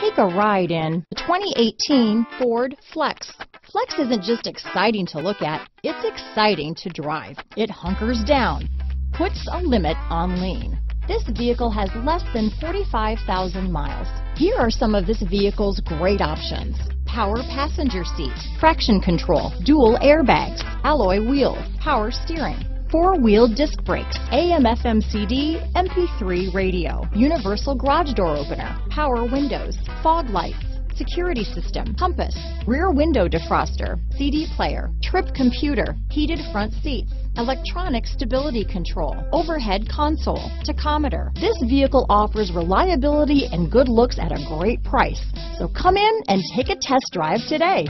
Take a ride in the 2018 Ford Flex. Flex isn't just exciting to look at, it's exciting to drive. It hunkers down, puts a limit on lean. This vehicle has less than 45,000 miles. Here are some of this vehicle's great options. Power passenger seat, traction control, dual airbags, alloy wheels, power steering, four-wheel disc brakes, AM FM CD, MP3 radio, universal garage door opener, power windows, fog lights, security system, compass, rear window defroster, CD player, trip computer, heated front seats, electronic stability control, overhead console, tachometer. This vehicle offers reliability and good looks at a great price. So come in and take a test drive today.